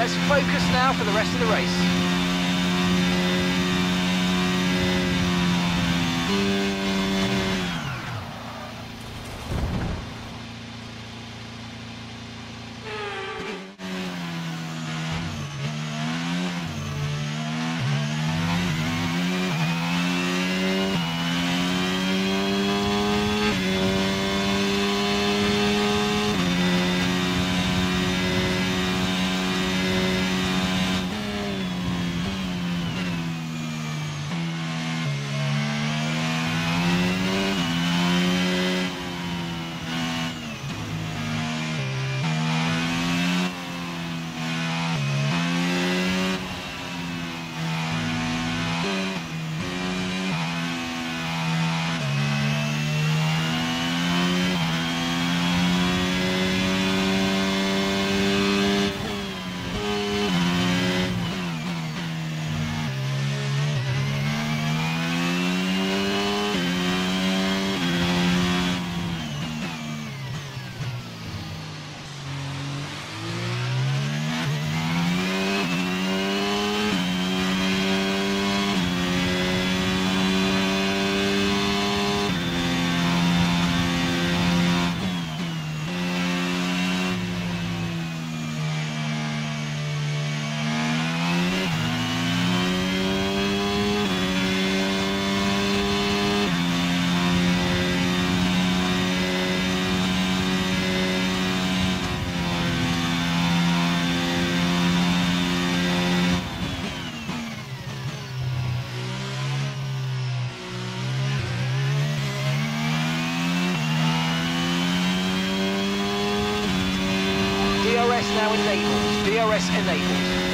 DRS focus now for the rest of the race. DRS now enabled. Enabled.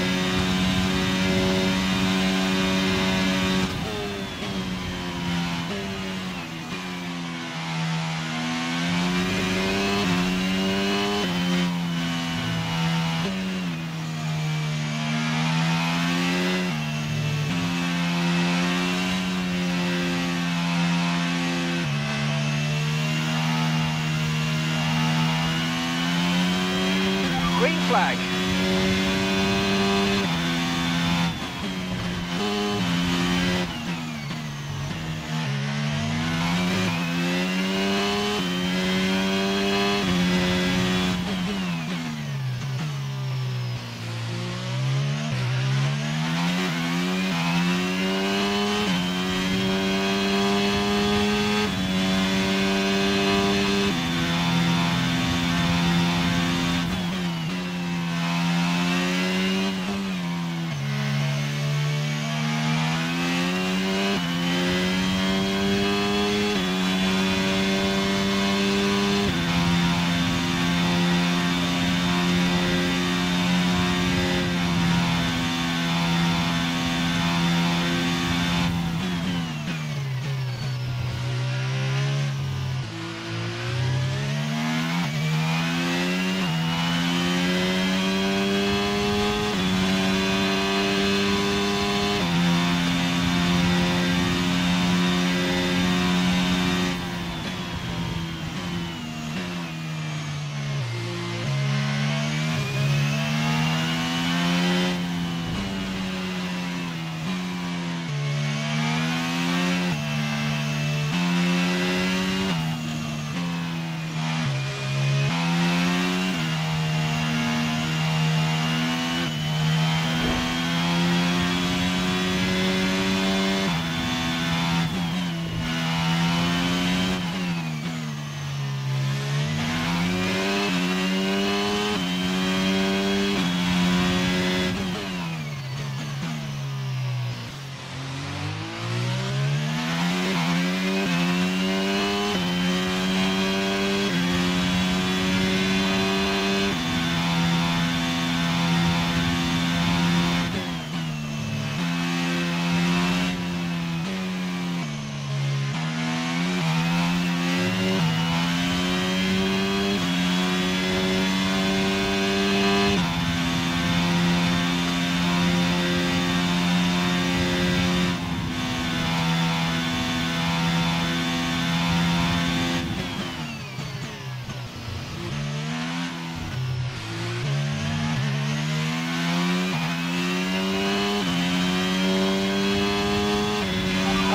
Green flag.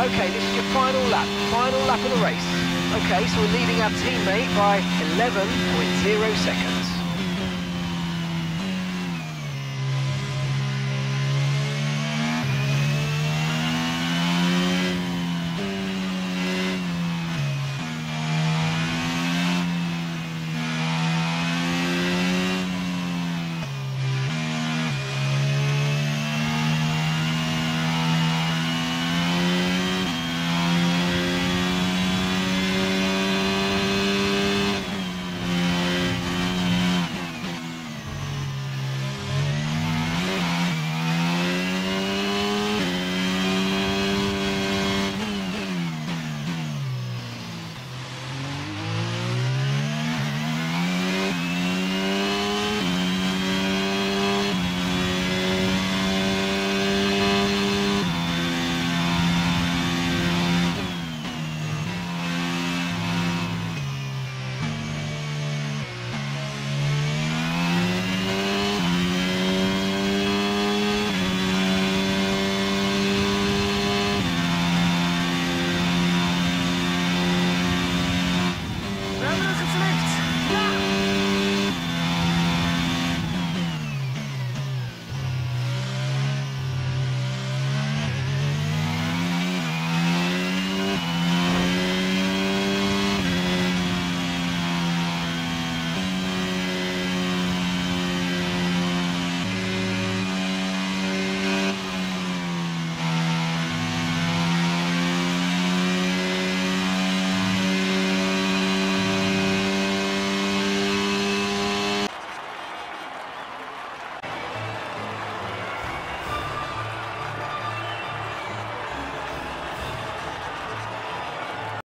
Okay, this is your final lap. Final lap of the race. Okay, so we're leading our teammate by 11.0 seconds.